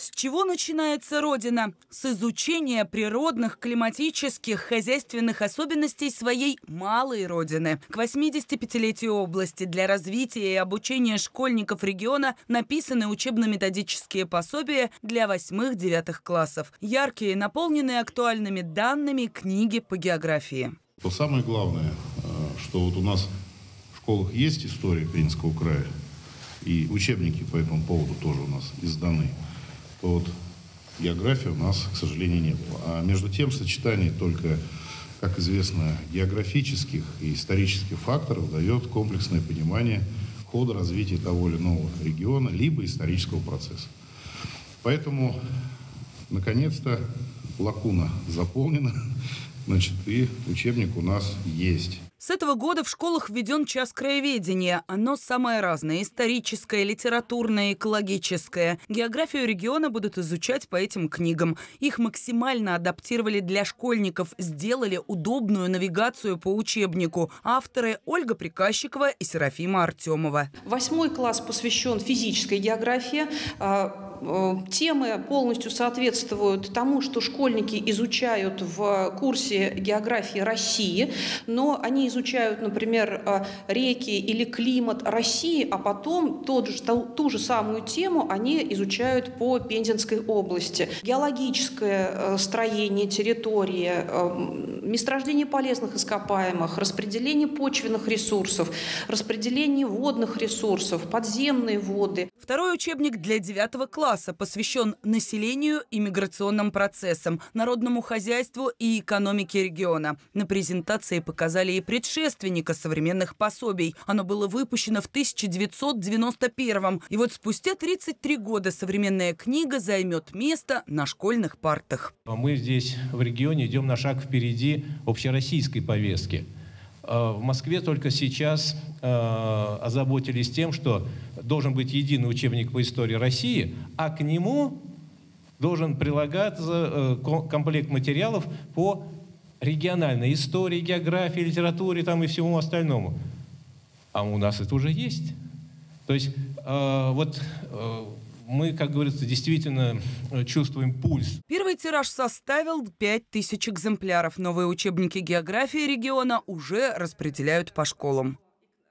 С чего начинается Родина? С изучения природных, климатических, хозяйственных особенностей своей малой Родины. К 85-летию области для развития и обучения школьников региона написаны учебно-методические пособия для 8-9 классов. Яркие, наполненные актуальными данными книги по географии. То самое главное, э, что вот у нас в школах есть история Пензенского края, и учебники по этому поводу тоже у нас изданы – вот географии у нас, к сожалению, не было. А между тем сочетание только, как известно, географических и исторических факторов дает комплексное понимание хода развития того или иного региона, либо исторического процесса. Поэтому, наконец-то, лакуна заполнена, значит, и учебник у нас есть. С этого года в школах введен час краеведения. Оно самое разное – историческое, литературное, экологическое. Географию региона будут изучать по этим книгам. Их максимально адаптировали для школьников, сделали удобную навигацию по учебнику. Авторы – Ольга Приказчикова и Серафима Артемова. Восьмой класс посвящен физической географии. Э, темы полностью соответствуют тому, что школьники изучают в курсе географии России, но они изучают, например, э, реки или климат России, а потом тот же, ту же самую тему они изучают по Пензенской области. Геологическое э, строение территории, месторождение полезных ископаемых, распределение почвенных ресурсов, распределение водных ресурсов, подземные воды. Второй учебник для девятого класса посвящен населению и миграционным процессам, народному хозяйству и экономике региона. На презентации показали и предшественника современных пособий. Оно было выпущено в 1991 И вот спустя 33 года современная книга займет место на школьных партах. Мы здесь в регионе идем на шаг впереди общероссийской повестки. Э, в Москве только сейчас э, озаботились тем, что должен быть единый учебник по истории России, а к нему должен прилагаться э, комплект материалов по региональной истории, географии, литературе там, и всему остальному. А у нас это уже есть. То есть э, вот э, мы, как говорится, действительно э, чувствуем пульс. Первый тираж составил 5000 экземпляров. Новые учебники географии региона уже распределяют по школам.